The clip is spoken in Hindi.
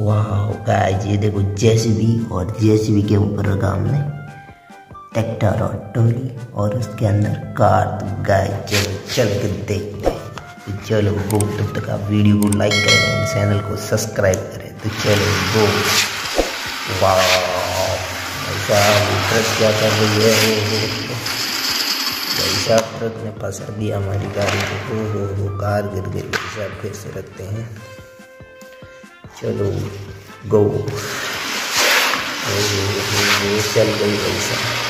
वाह गाइस ये देखो जेसीबी और जेसीबी के ऊपर रखा हमने ट्रैक्टर और टोली और उसके अंदर कार तो गाइस चलो, चल के देखते हैं। तो चलो गो तब तक आप वीडियो को लाइक करें चैनल को सब्सक्राइब करें। तो चलो गो वाह ऐसा ट्रक क्या कर रही है? ऐसा ट्रक ने फंसा दिया हमारी गाड़ी को। हो हो कार गिर गई। ऐसा कैसे रखते हैं? चलो गो चल गई पैसा